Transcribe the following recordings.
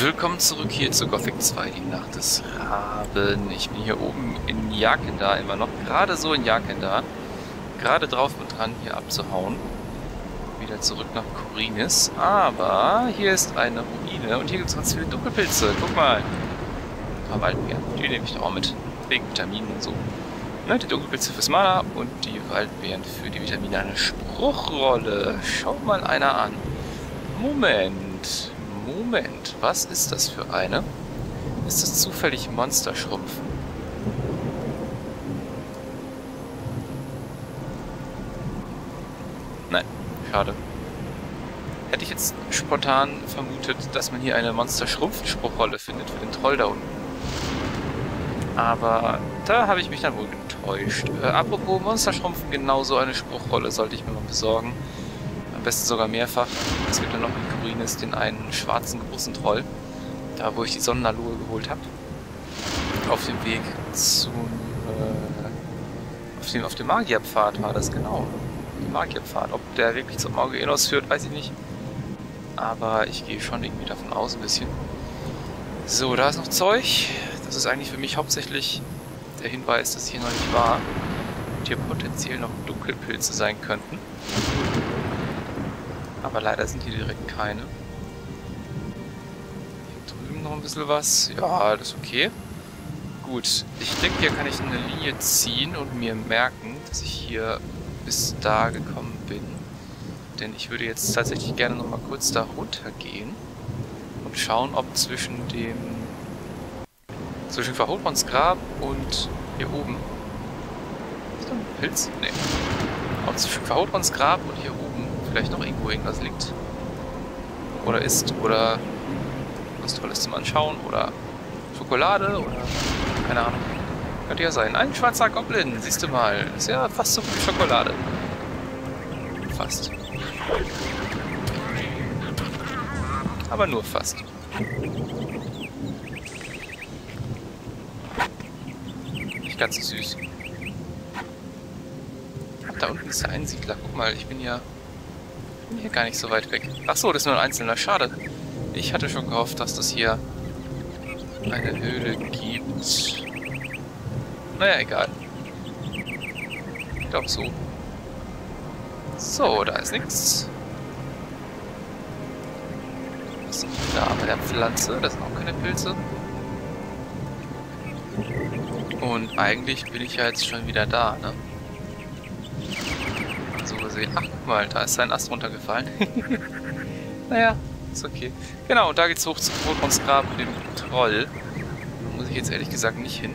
Willkommen zurück hier zu Gothic 2, die Nacht des Raben. Ich bin hier oben in Jakenda immer noch, gerade so in Jakenda. Gerade drauf und dran, hier abzuhauen. Wieder zurück nach Korinis. Aber hier ist eine Ruine und hier gibt es ganz viele Dunkelpilze. Guck mal. Ein paar Waldbeeren. Die nehme ich da auch mit. Wegen Vitaminen und so. Ne, die Dunkelpilze fürs Mana und die Waldbeeren für die Vitamine. Eine Spruchrolle. Schau mal einer an. Moment. Moment. Was ist das für eine? Ist das zufällig Monsterschrumpf? Nein. Schade. Hätte ich jetzt spontan vermutet, dass man hier eine Monster-Schrumpf-Spruchrolle findet für den Troll da unten. Aber da habe ich mich dann wohl getäuscht. Äh, apropos Monsterschrumpfen, genauso eine Spruchrolle sollte ich mir mal besorgen. Besten sogar mehrfach. Es gibt ja noch in Korinis den einen schwarzen großen Troll. Da, wo ich die Sonnenaloe geholt habe. Auf dem Weg zum... Äh, auf, dem, auf dem Magierpfad war das, genau. Magierpfad. Ob der wirklich zum Auge Enos führt, weiß ich nicht. Aber ich gehe schon irgendwie davon aus, ein bisschen. So, da ist noch Zeug. Das ist eigentlich für mich hauptsächlich der Hinweis, dass hier noch nicht war. Und hier potenziell noch Dunkelpilze sein könnten. Aber leider sind hier direkt keine. Hier drüben noch ein bisschen was. Ja, ist okay. Gut, ich denke, hier kann ich eine Linie ziehen und mir merken, dass ich hier bis da gekommen bin. Denn ich würde jetzt tatsächlich gerne noch mal kurz da runter gehen und schauen, ob zwischen dem zwischen Verholmons Grab und hier oben ist da ein Pilz? Nee. Ob zwischen Verholmons Grab und hier vielleicht noch irgendwo irgendwas liegt. Oder ist, oder was Tolles zum Anschauen, oder Schokolade, oder keine Ahnung. Könnte ja sein. Ein schwarzer Goblin, siehst du mal. Ist ja fast so viel Schokolade. Fast. Aber nur fast. Nicht ganz so süß. Da unten ist der Einsiedler. Guck mal, ich bin ja hier gar nicht so weit weg. Ach so, das ist nur ein einzelner. Schade. Ich hatte schon gehofft, dass das hier eine Höhle gibt. Naja, egal. Ich glaube so. So, da ist nichts. Was ist da bei der Pflanze? Das sind auch keine Pilze. Und eigentlich bin ich ja jetzt schon wieder da, ne? So gesehen. Ach, guck mal, da ist sein Ast runtergefallen. naja, ist okay. Genau, und da geht's hoch zum Rotmons Grab mit dem Troll. Da muss ich jetzt ehrlich gesagt nicht hin.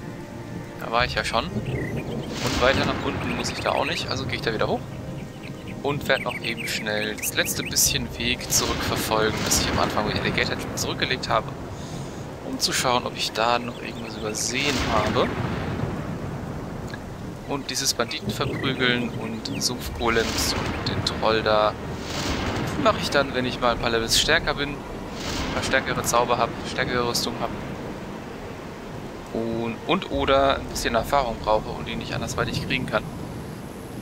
Da war ich ja schon. Und weiter nach unten muss ich da auch nicht, also gehe ich da wieder hoch. Und werde noch eben schnell das letzte bisschen Weg zurückverfolgen, das ich am Anfang mit Alligator zurückgelegt habe. Um zu schauen, ob ich da noch irgendwas übersehen habe. Und dieses Banditen verprügeln und Sumpfgolems und den Troll da mache ich dann, wenn ich mal ein paar Levels stärker bin, ein paar stärkere Zauber habe, stärkere Rüstung habe und, und oder ein bisschen Erfahrung brauche und die nicht andersweitig kriegen kann.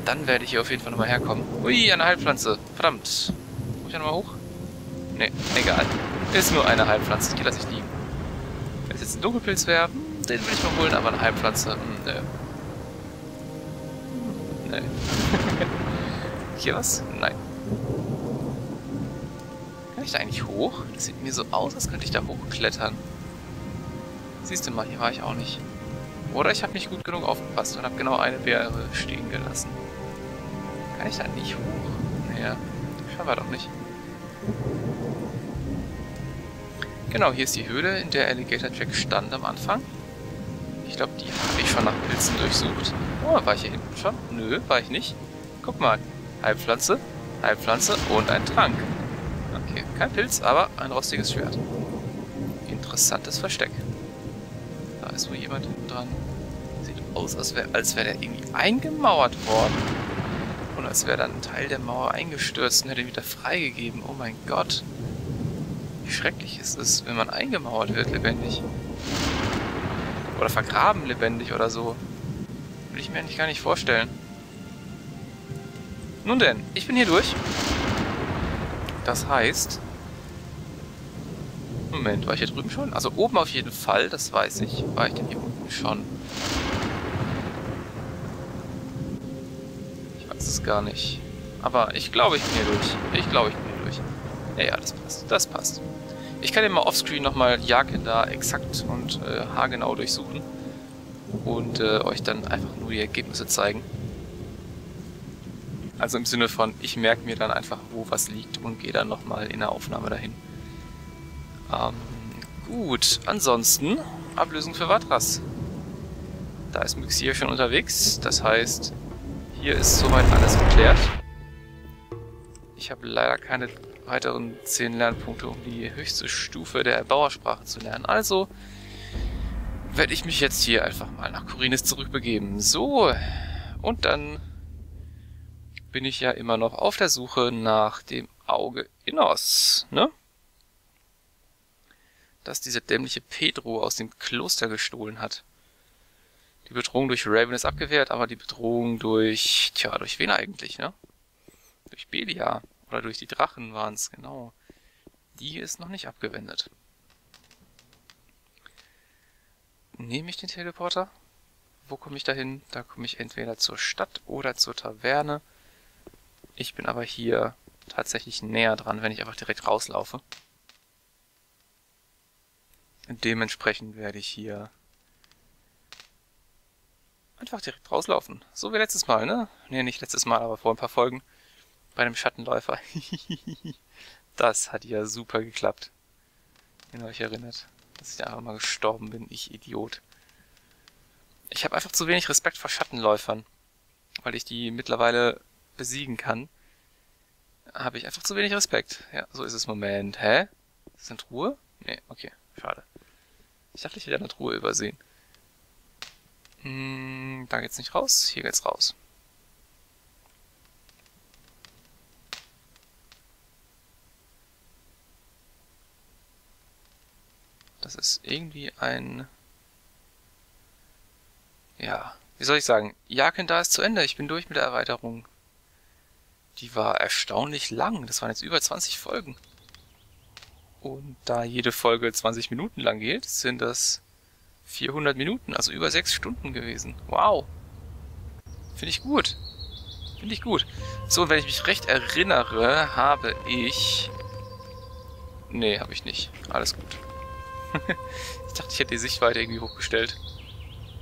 Dann werde ich hier auf jeden Fall nochmal herkommen. Ui, eine Heilpflanze. Verdammt. Muss ich ja nochmal hoch? Ne, egal. Ist nur eine Heilpflanze. Die lasse ich liegen. Wenn es jetzt ein Dunkelpilz wäre, hm, den will ich mal holen, aber eine Heilpflanze, hm, nö. Nö. Hier was? Nein. Kann ich da eigentlich hoch? Das sieht mir so aus, als könnte ich da hochklettern. Siehst du mal, hier war ich auch nicht. Oder ich habe nicht gut genug aufgepasst und habe genau eine Beere stehen gelassen. Kann ich da nicht hoch? Naja, scheinbar doch nicht. Genau, hier ist die Höhle, in der Alligator Jack stand am Anfang. Ich glaube, die habe ich schon nach Pilzen durchsucht. Oh, war ich hier hinten schon? Nö, war ich nicht. Guck mal. Heilpflanze, Heilpflanze und ein Trank. Okay, kein Pilz, aber ein rostiges Schwert. Interessantes Versteck ist wohl jemand hinten dran. Sieht aus, als wäre als wär der irgendwie eingemauert worden. Und als wäre dann ein Teil der Mauer eingestürzt und hätte ihn wieder freigegeben. Oh mein Gott. Wie schrecklich ist es, wenn man eingemauert wird lebendig. Oder vergraben lebendig oder so. Will ich mir eigentlich gar nicht vorstellen. Nun denn, ich bin hier durch. Das heißt... Moment, war ich hier drüben schon? Also oben auf jeden Fall, das weiß ich. War ich denn hier unten schon? Ich weiß es gar nicht. Aber ich glaube, ich bin hier durch. Ich glaube, ich bin hier durch. Ja, ja, das passt. Das passt. Ich kann ja mal offscreen nochmal Jake da exakt und äh, haargenau durchsuchen. Und äh, euch dann einfach nur die Ergebnisse zeigen. Also im Sinne von, ich merke mir dann einfach, wo was liegt und gehe dann nochmal in der Aufnahme dahin. Ähm, gut, ansonsten Ablösung für Watras. Da ist Mix hier schon unterwegs, das heißt, hier ist soweit alles geklärt. Ich habe leider keine weiteren 10 Lernpunkte, um die höchste Stufe der Erbauersprache zu lernen. Also werde ich mich jetzt hier einfach mal nach Korinis zurückbegeben. So, und dann bin ich ja immer noch auf der Suche nach dem Auge Innos, ne? Das dieser dämliche Pedro aus dem Kloster gestohlen hat. Die Bedrohung durch Raven ist abgewehrt, aber die Bedrohung durch, tja, durch wen eigentlich, ne? Durch Belia. Oder durch die Drachen waren es, genau. Die ist noch nicht abgewendet. Nehme ich den Teleporter? Wo komme ich da hin? Da komme ich entweder zur Stadt oder zur Taverne. Ich bin aber hier tatsächlich näher dran, wenn ich einfach direkt rauslaufe. Dementsprechend werde ich hier einfach direkt rauslaufen. So wie letztes Mal, ne? Ne, nicht letztes Mal, aber vor ein paar Folgen bei dem Schattenläufer. das hat ja super geklappt. Wenn ihr euch erinnert, dass ich da einfach mal gestorben bin, ich Idiot. Ich habe einfach zu wenig Respekt vor Schattenläufern, weil ich die mittlerweile besiegen kann. Habe ich einfach zu wenig Respekt. Ja, so ist es. Moment. Hä? Ist das Truhe? Nee, okay. Schade. Ich dachte, ich hätte eine Truhe übersehen. Hm, da geht's nicht raus. Hier geht's raus. Das ist irgendwie ein... Ja, wie soll ich sagen? Jaken ist zu Ende. Ich bin durch mit der Erweiterung. Die war erstaunlich lang. Das waren jetzt über 20 Folgen. Und da jede Folge 20 Minuten lang geht, sind das 400 Minuten, also über 6 Stunden gewesen. Wow. Finde ich gut. Finde ich gut. So, wenn ich mich recht erinnere, habe ich... Nee, habe ich nicht. Alles gut ich dachte, ich hätte die Sichtweite irgendwie hochgestellt.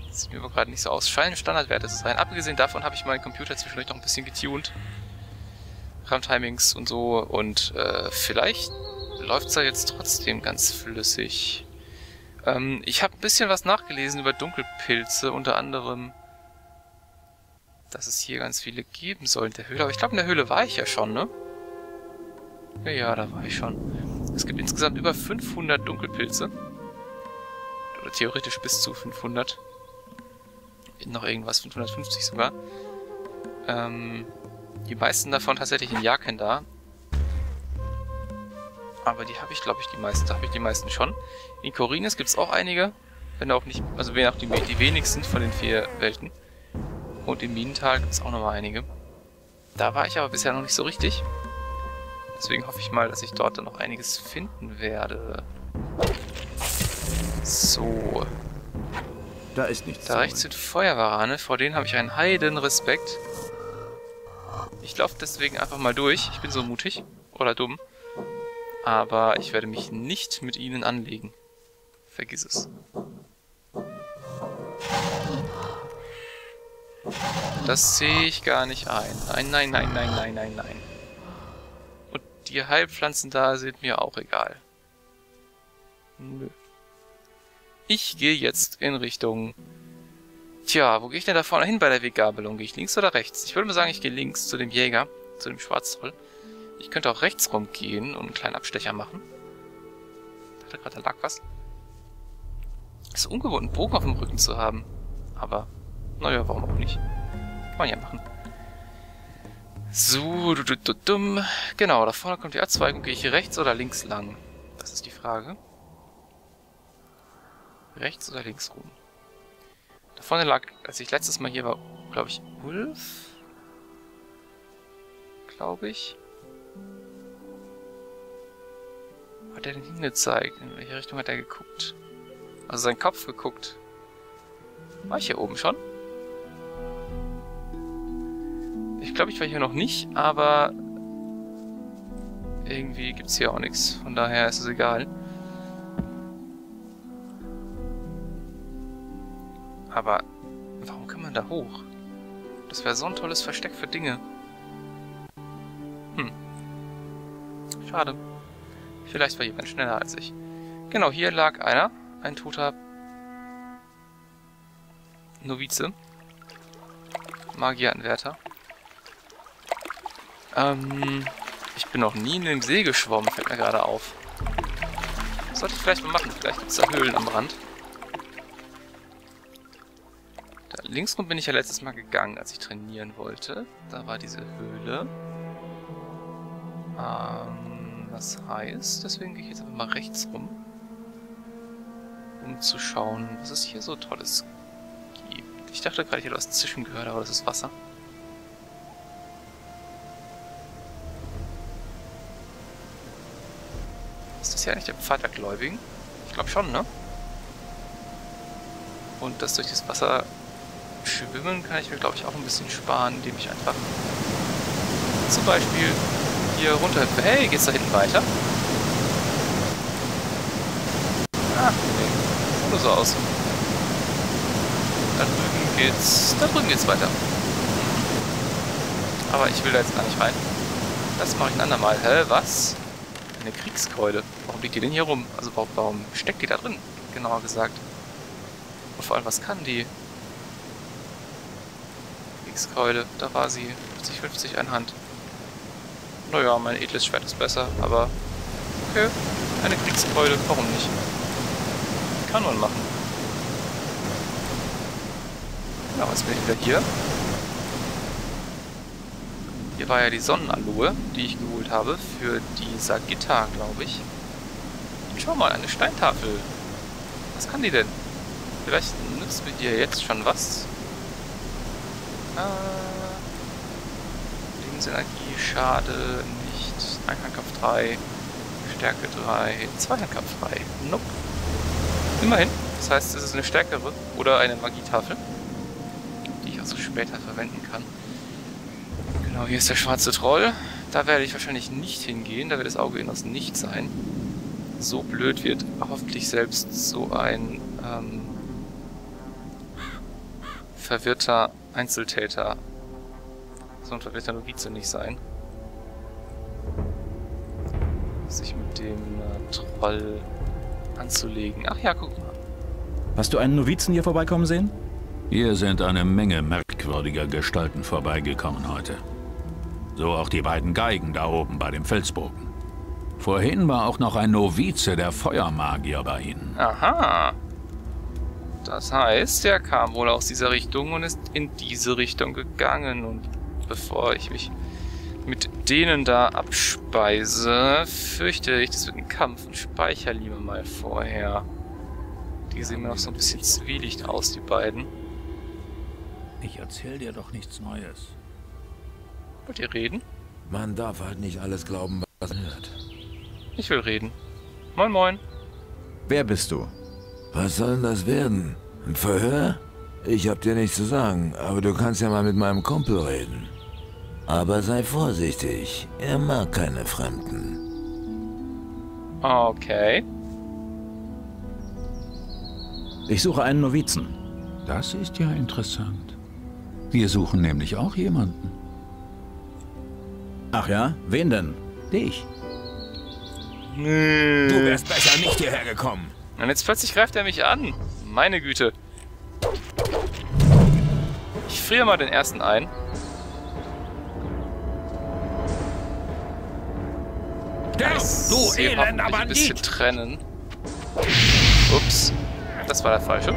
Das sieht mir aber gerade nicht so aus. Scheint ein Standardwert zu sein. Abgesehen davon habe ich meinen Computer zwischendurch noch ein bisschen getuned. RAM-Timings und so. Und äh, vielleicht läuft es da jetzt trotzdem ganz flüssig. Ähm, ich habe ein bisschen was nachgelesen über Dunkelpilze. Unter anderem, dass es hier ganz viele geben soll in der Höhle. Aber ich glaube, in der Höhle war ich ja schon, ne? Ja, ja, da war ich schon. Es gibt insgesamt über 500 Dunkelpilze. Oder theoretisch bis zu 500. Noch irgendwas, 550 sogar. Ähm, die meisten davon tatsächlich in Jakenda. Aber die habe ich, glaube ich, die meisten. Da habe ich die meisten schon. In Korines gibt es auch einige. Wenn auch nicht, also wenn auch die, die wenigsten von den vier Welten. Und im Minental gibt es auch nochmal einige. Da war ich aber bisher noch nicht so richtig. Deswegen hoffe ich mal, dass ich dort dann noch einiges finden werde. So. Da ist nichts. Da rechts sind Feuerwarane, vor denen habe ich einen heiden Respekt. Ich laufe deswegen einfach mal durch. Ich bin so mutig. Oder dumm. Aber ich werde mich nicht mit ihnen anlegen. Vergiss es. Das sehe ich gar nicht ein. Nein, nein, nein, nein, nein, nein, nein. Die Heilpflanzen da sind mir auch egal. Nö. Ich gehe jetzt in Richtung... Tja, wo gehe ich denn da vorne hin bei der Weggabelung? Gehe ich links oder rechts? Ich würde mal sagen, ich gehe links zu dem Jäger, zu dem Schwarzzoll. Ich könnte auch rechts rumgehen und einen kleinen Abstecher machen. Ich dachte gerade, da lag was. Ist ungewohnt, einen Bogen auf dem Rücken zu haben. Aber, naja, warum auch nicht? Kann man ja machen. So, du, du, du, dumm. Genau, da vorne kommt die Abzweigung. Gehe ich hier rechts oder links lang? Das ist die Frage. Rechts oder links rum? Da vorne lag, als ich letztes Mal hier war, glaube ich, Ulf? Glaube ich. Hat er denn hingezeigt? In welche Richtung hat er geguckt? Also sein Kopf geguckt. War ich hier oben schon? Ich glaube, ich war hier noch nicht, aber irgendwie gibt es hier auch nichts. Von daher ist es egal. Aber warum kann man da hoch? Das wäre so ein tolles Versteck für Dinge. Hm. Schade. Vielleicht war jemand schneller als ich. Genau, hier lag einer. Ein toter Novize. Magieranwärter. Ähm, ich bin noch nie in dem See geschwommen, fällt mir gerade auf. sollte ich vielleicht mal machen. Vielleicht gibt es da Höhlen am Rand. Da links rum bin ich ja letztes Mal gegangen, als ich trainieren wollte. Da war diese Höhle. Ähm, was heißt, deswegen gehe ich jetzt einfach mal rechts rum. Um zu schauen, was es hier so Tolles gibt. Ich dachte gerade, ich hätte was Zischen gehört, aber das ist Wasser. Ja eigentlich der Pfad der Gläubigen. Ich glaube schon, ne? Und das durch das Wasser schwimmen kann ich mir, glaube ich, auch ein bisschen sparen, indem ich einfach zum Beispiel hier runter. Hey, geht's da hinten weiter? Ah, nee. Nur so aus. Da drüben geht's... Da drüben geht's weiter. Aber ich will da jetzt gar nicht rein. Das mache ich ein andermal. Hä, was? Eine Kriegskeule. Warum liegt die denn hier rum? Also warum, warum steckt die da drin? Genauer gesagt. Und vor allem, was kann die? Kriegskeule, da war sie. 50-50 ein Hand. Naja, mein edles Schwert ist besser, aber okay. Eine Kriegskeule, warum nicht? Kann man machen. Genau, jetzt bin ich wieder hier. Hier war ja die Sonnenaloe, die ich geholt habe für die Sagitta, glaube ich. Und schau mal, eine Steintafel. Was kann die denn? Vielleicht nützt mir die jetzt schon was. Äh, Lebensenergie, Schade, nicht. Einhandkampf 3, Stärke 3, Zweihandkampf 3. Nope. Immerhin. Das heißt, es ist eine stärkere oder eine Magietafel, die ich also später verwenden kann. Genau, hier ist der schwarze Troll. Da werde ich wahrscheinlich nicht hingehen, da wird das Auge Inners nicht sein. So blöd wird hoffentlich selbst so ein ähm, verwirrter Einzeltäter, so ein verwirrter Novize nicht sein. Sich mit dem äh, Troll anzulegen. Ach ja, guck mal. Hast du einen Novizen hier vorbeikommen sehen? Hier sind eine Menge merkwürdiger Gestalten vorbeigekommen heute. So auch die beiden Geigen da oben bei dem Felsbogen. Vorhin war auch noch ein Novize der Feuermagier bei ihnen. Aha. Das heißt, er kam wohl aus dieser Richtung und ist in diese Richtung gegangen. Und bevor ich mich mit denen da abspeise, fürchte ich, das wird ein Kampf und speichere lieber mal vorher. Die sehen mir noch so ein bisschen zwielicht aus, die beiden. Ich erzähl dir doch nichts Neues. Wollt ihr reden? Man darf halt nicht alles glauben, was man hört. Ich will reden. Moin, moin. Wer bist du? Was soll denn das werden? Ein Verhör? Ich hab dir nichts zu sagen, aber du kannst ja mal mit meinem Kumpel reden. Aber sei vorsichtig, er mag keine Fremden. Okay. Ich suche einen Novizen. Das ist ja interessant. Wir suchen nämlich auch jemanden. Ach ja? Wen denn? Dich. Du wärst besser nicht hierher gekommen. Und jetzt plötzlich greift er mich an. Meine Güte. Ich friere mal den ersten ein. Der, Du elender ein bisschen trennen. Ups. Das war der falsche.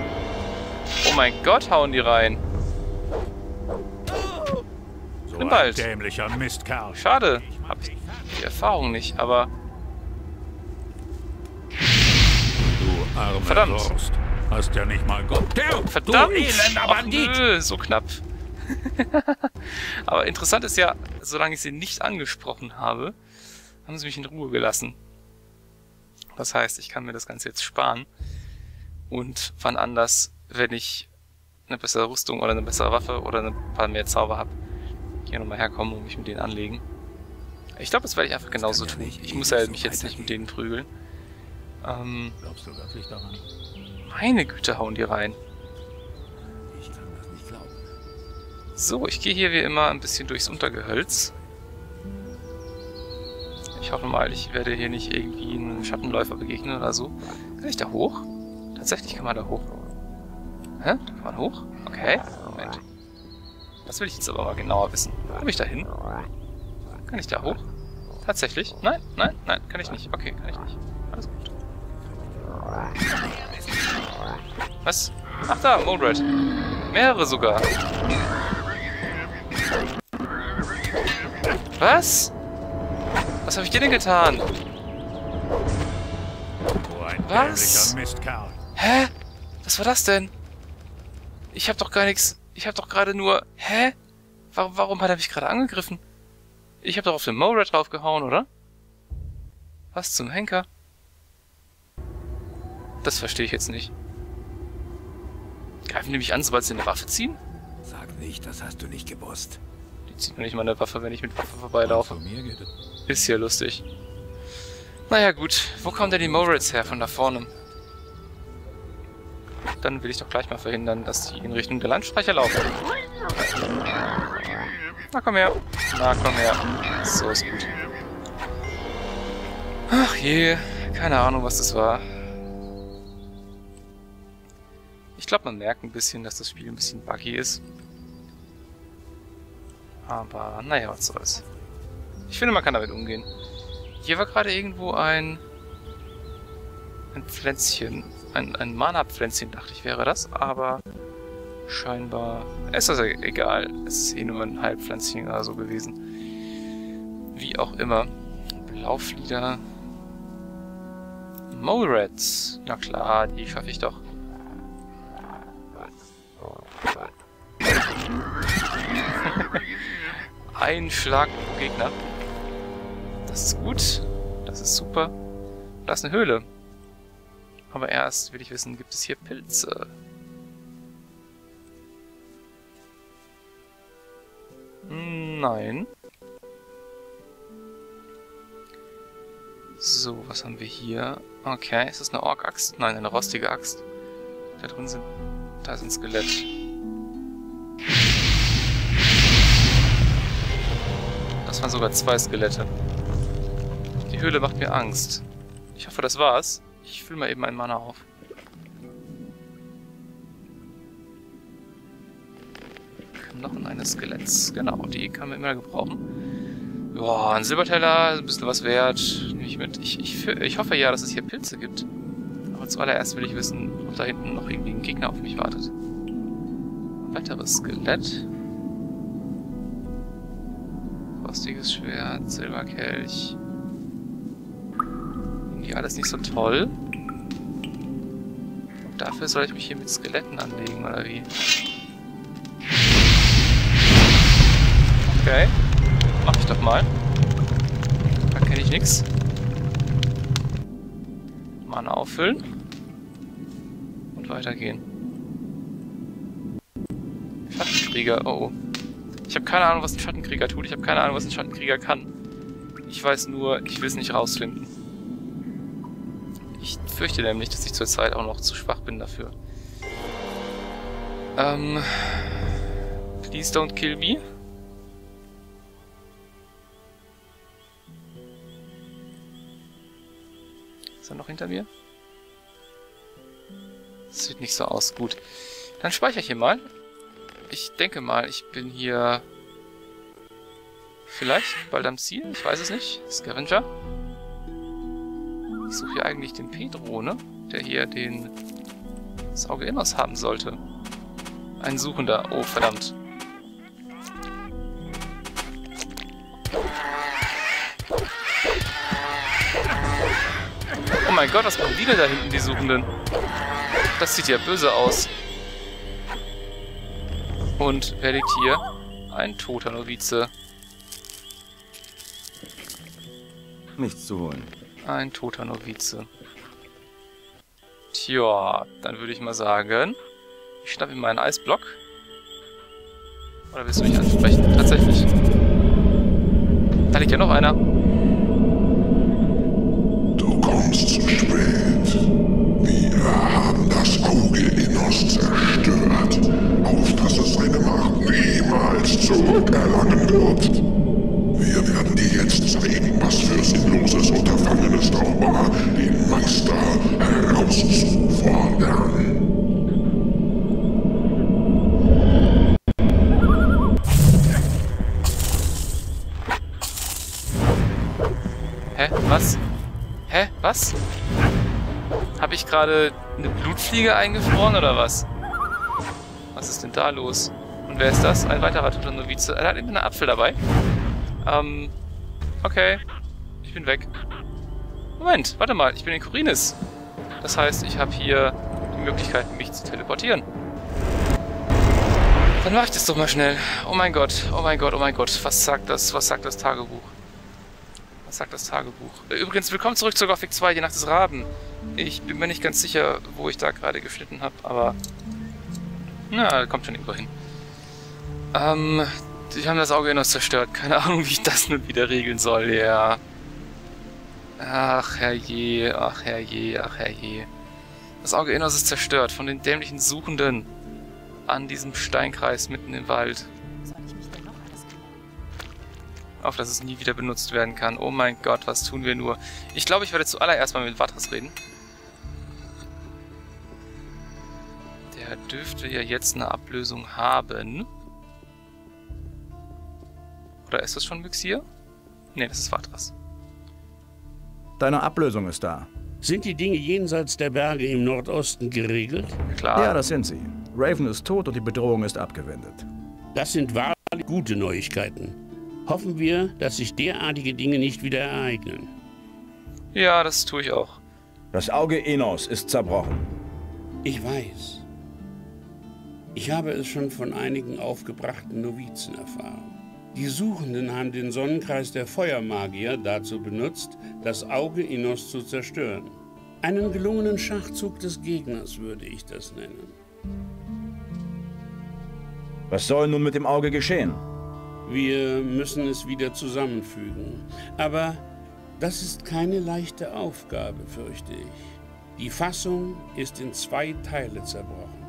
Oh mein Gott, hauen die rein. Nimm bald. Schade. Hab ich die Erfahrung nicht, aber... Du arme Verdammt. Hast ja nicht mal Gott. Verdammt! Ach, nö, so knapp. aber interessant ist ja, solange ich sie nicht angesprochen habe, haben sie mich in Ruhe gelassen. Das heißt, ich kann mir das Ganze jetzt sparen und wann anders, wenn ich eine bessere Rüstung oder eine bessere Waffe oder ein paar mehr Zauber habe, hier nochmal herkommen und mich mit denen anlegen. Ich glaube, das werde ich einfach genauso ja tun. nicht Ich muss ja ewig mich jetzt nicht mit denen prügeln. Ähm, Glaubst du wirklich daran? meine Güte, hauen die rein. Ich kann das nicht glauben. So, ich gehe hier wie immer ein bisschen durchs Untergehölz. Ich hoffe mal, ich werde hier nicht irgendwie einem Schattenläufer begegnen oder so. Kann ich da hoch? Tatsächlich kann man da hoch. Hä? Kann man hoch? Okay, Moment. Das will ich jetzt aber mal genauer wissen. Komme ich da hin? Kann ich da hoch? Tatsächlich? Nein, nein, nein, kann ich nicht. Okay, kann ich nicht. Alles gut. Was? Ach da, Modred. Mehrere sogar. Was? Was habe ich dir denn getan? Was? Hä? Was war das denn? Ich habe doch gar nichts. Ich habe doch gerade nur. Hä? Warum, warum hat er mich gerade angegriffen? Ich habe doch auf den Morat draufgehauen, oder? Was zum Henker? Das verstehe ich jetzt nicht. Greifen die mich an, sobald sie eine Waffe ziehen? Sag nicht, das hast du nicht gewusst. Die ziehen mir nicht mal eine Waffe, wenn ich mit Waffe vorbeilaufe. Ist hier lustig. Naja gut, wo kommen denn die Morals her von da vorne? Dann will ich doch gleich mal verhindern, dass die in Richtung der Landstreicher laufen. Na komm her. Na komm her. So ist gut. Ach je, keine Ahnung, was das war. Ich glaube, man merkt ein bisschen, dass das Spiel ein bisschen buggy ist. Aber naja, was soll's. Ich finde, man kann damit umgehen. Hier war gerade irgendwo ein... ein Pflänzchen. Ein, ein Mana-Pflänzchen, dachte ich, wäre das. Aber scheinbar... Ist also egal. Es ist eh nur ein Halbpflänzchen oder so gewesen. Wie auch immer. Blauflieder. Molrats. Na klar, die schaffe ich doch. Ein Schlag pro Gegner. Das ist gut. Das ist super. Da ist eine Höhle. Aber erst will ich wissen, gibt es hier Pilze? Nein. So, was haben wir hier? Okay, ist das eine Ork-Axt? Nein, eine rostige Axt. Da drin sind... Da ist ein Skelett. Das waren sogar zwei Skelette. Die Höhle macht mir Angst. Ich hoffe, das war's. Ich fülle mal eben meinen Mana auf. Knochen eines Skeletts. Genau, die kann man immer gebrauchen. Boah, ein Silberteller, ein bisschen was wert. Nehme ich mit. Ich, ich, ich hoffe ja, dass es hier Pilze gibt. Aber zuallererst will ich wissen, ob da hinten noch irgendwie ein Gegner auf mich wartet. Weiteres Skelett. Rostiges Schwert, Silberkelch. Irgendwie alles nicht so toll. Und dafür soll ich mich hier mit Skeletten anlegen, oder wie? Okay. Mach ich doch mal. Da kenne ich nix. Mana auffüllen. Und weitergehen. Schattenkrieger, oh oh. Ich habe keine Ahnung, was ein Schattenkrieger tut. Ich habe keine Ahnung, was ein Schattenkrieger kann. Ich weiß nur, ich will es nicht rausfinden. Ich fürchte nämlich, dass ich zurzeit auch noch zu schwach bin dafür. Ähm. Please don't kill me. Ist er noch hinter mir? Das sieht nicht so aus. Gut. Dann speichere ich hier mal. Ich denke mal, ich bin hier vielleicht bald am Ziel. Ich weiß es nicht. Scavenger. Ich suche hier eigentlich den Pedro, ne? Der hier den das Auge Innos haben sollte. Ein Suchender. Oh, verdammt. Oh mein Gott, was machen die denn da hinten, die Suchenden? Das sieht ja böse aus. Und wer liegt hier? Ein toter Novize. Nichts zu holen. Ein toter Novize. Tja, dann würde ich mal sagen, ich schnappe mir meinen Eisblock. Oder willst du mich ansprechen? Tatsächlich. Da liegt ja noch einer. Du kommst zu spät. Wir haben das Auge Innos zerstört, gerade eine Blutfliege eingefroren oder was? Was ist denn da los? Und wer ist das? Ein weiterer toter Novize. Er hat eben einen Apfel dabei. Ähm, okay. Ich bin weg. Moment, warte mal. Ich bin in Kurinis. Das heißt, ich habe hier die Möglichkeit, mich zu teleportieren. Dann mach ich das doch mal schnell. Oh mein Gott, oh mein Gott, oh mein Gott. Was sagt das? Was sagt das Tagebuch? Was sagt das Tagebuch? Äh, Übrigens, willkommen zurück zu Gothic 2, die Nacht des Raben. Ich bin mir nicht ganz sicher, wo ich da gerade geschnitten habe, aber... Na, kommt schon irgendwo hin. Ähm, die haben das Auge Innos zerstört. Keine Ahnung, wie ich das nun wieder regeln soll, ja. Ach, herrje, ach, herrje, ach, herrje. Das Auge Innos ist zerstört von den dämlichen Suchenden an diesem Steinkreis mitten im Wald. Auf dass es nie wieder benutzt werden kann. Oh mein Gott, was tun wir nur? Ich glaube, ich werde zuallererst mal mit Vatras reden. Der dürfte ja jetzt eine Ablösung haben. Oder ist das schon Myxir? Ne, das ist Vatras. Deine Ablösung ist da. Sind die Dinge jenseits der Berge im Nordosten geregelt? Klar. Ja, das sind sie. Raven ist tot und die Bedrohung ist abgewendet. Das sind wahrlich gute Neuigkeiten. Hoffen wir, dass sich derartige Dinge nicht wieder ereignen. ja, das tue ich auch. Das Auge Enos ist zerbrochen. Ich weiß. Ich habe es schon von einigen aufgebrachten Novizen erfahren. Die Suchenden haben den Sonnenkreis der Feuermagier dazu benutzt, das Auge Innos zu zerstören. Einen gelungenen Schachzug des Gegners würde ich das nennen. Was soll nun mit dem Auge geschehen? Wir müssen es wieder zusammenfügen. Aber das ist keine leichte Aufgabe, fürchte ich. Die Fassung ist in zwei Teile zerbrochen.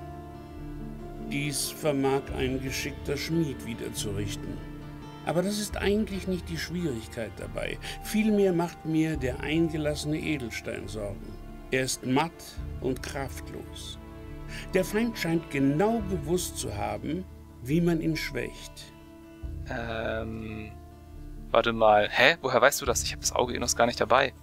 Dies vermag ein geschickter Schmied wiederzurichten. Aber das ist eigentlich nicht die Schwierigkeit dabei. Vielmehr macht mir der eingelassene Edelstein Sorgen. Er ist matt und kraftlos. Der Feind scheint genau gewusst zu haben, wie man ihn schwächt. Ähm. Warte mal. Hä? Woher weißt du das? Ich habe das Auge Innos gar nicht dabei.